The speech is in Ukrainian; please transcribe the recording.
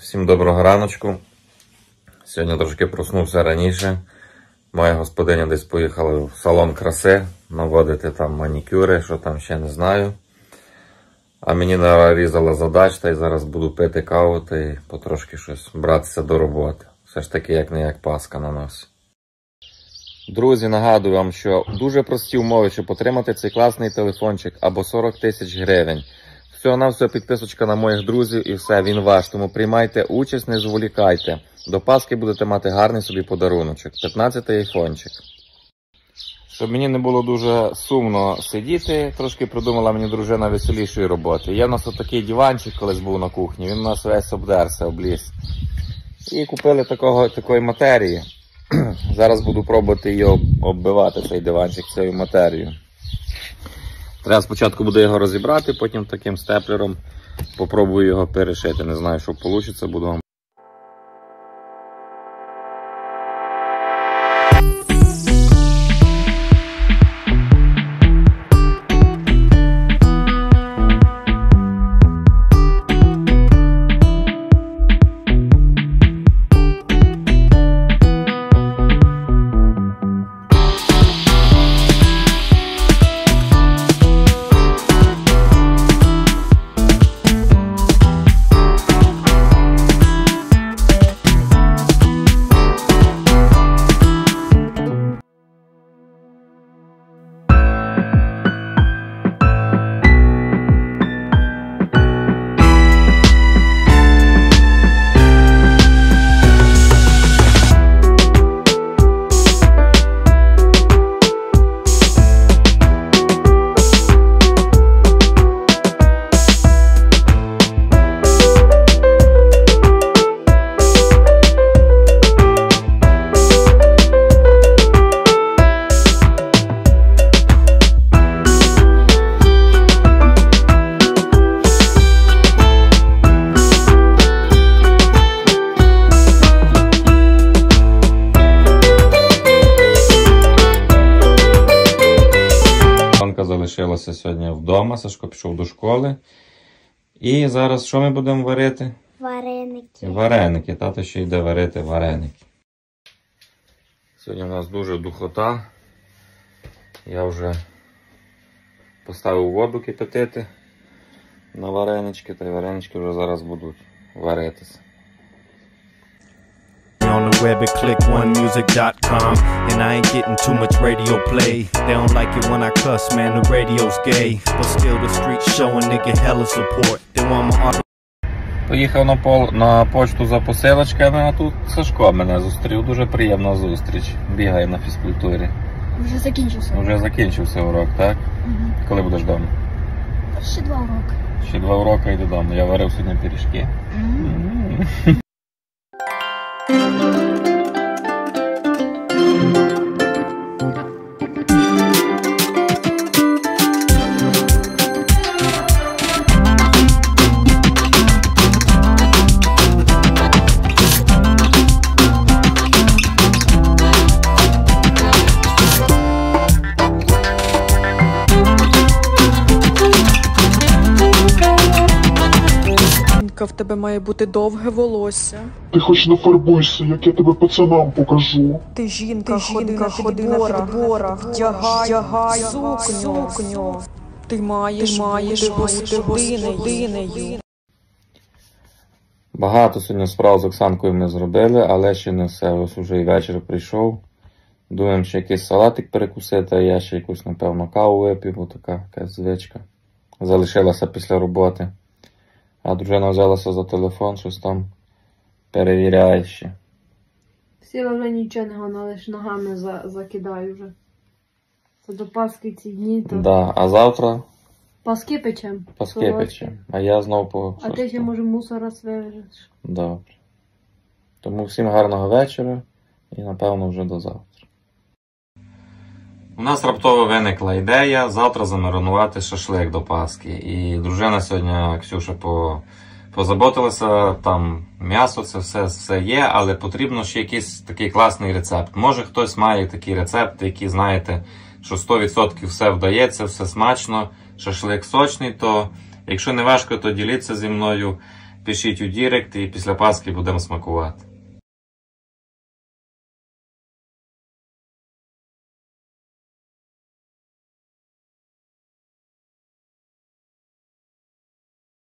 Всім доброго раночку. Сьогодні трошки проснувся раніше. Моя господиня десь поїхала в салон краси наводити там манікюри, що там ще не знаю. А мені нарізала задач, та й зараз буду пити каву та й потрошки щось братися до роботи. Все ж таки, як не як Пасха на носі. Друзі, нагадую вам, що дуже прості умови, щоб отримати цей класний телефончик або 40 тисяч гривень. Всього на все підписочка на моїх друзів і все, він ваш. Тому приймайте участь, не зволікайте. До Пасхи будете мати гарний собі подаруночок. 15-й айфончик. Щоб мені не було дуже сумно сидіти, трошки придумала мені дружина веселішої роботи. Є в нас отакий диванчик, колись був на кухні, він у нас весь обдерся, обліз. І купили такого, такої матерії. Зараз буду пробувати її оббивати, цей диванчик цією матерією. Треба спочатку буде його розібрати, потім таким степлером попробую його перешити. Не знаю, що вийде, буду вам. Сонка залишилася сьогодні вдома, Сашко пішов до школи. І зараз що ми будемо варити? Вареники. Вареники. Тато ще йде варити вареники. Сьогодні у нас дуже духота. Я вже поставив воду кипятити на варенички, та й варенички вже зараз будуть варитися. Web at click1music.com. And I ain't getting too much radio play. They don't like it when I cuss, man, the radio's gay. But still, the streets showing nigga hella support. They want my art. Поїхав на, пол, на почту за посилочками, а тут Сашко мене зустрів. Дуже приємна зустріч. Бігає на фізкультурі. Вже закінчився. Вже закінчився урок, так? Угу. Коли будеш вдома? Ще два уроки. Ще два уроки і додому. Я варив сьогодні пиріжки. Жінка, в тебе має бути довге волосся. Ти хоч не фарбуйся, як я тебе пацанам покажу. Ти жінка, ти жінка ходи на підборах, вдягай, вдягай сукню, сукню. Ти маєш, ти маєш бути господинею. Багато сьогодні справ з Оксанкою ми зробили, але ще не все. Ось уже і вечір прийшов. Думаємо, ще якийсь салатик перекусити, а я ще якусь, напевно, каву вип'ю, бо така якась звичка. Залишилася після роботи. А дружина взялася за телефон, щось там перевіряє ще. Сіла вже нічого не гона, лише ногами за, закидаю вже. Це до Паски ці дні, то Да. А завтра паски печем. паски солодкі. печемо. А я знов по. А щось ти ще там. може мусора свежеш. Добре. Тому всім гарного вечора і напевно вже до завтра. У нас раптово виникла ідея завтра замаринувати шашлик до Пасхи. І дружина сьогодні Ксюша по, позаботилася, там м'ясо, це все, все є, але потрібно ще якийсь такий класний рецепт. Може хтось має такі рецепти, які знаєте, що 100% все вдається, все смачно, шашлик сочний, то якщо не важко, то діліться зі мною. пишіть у Дірект і після Пасхи будемо смакувати.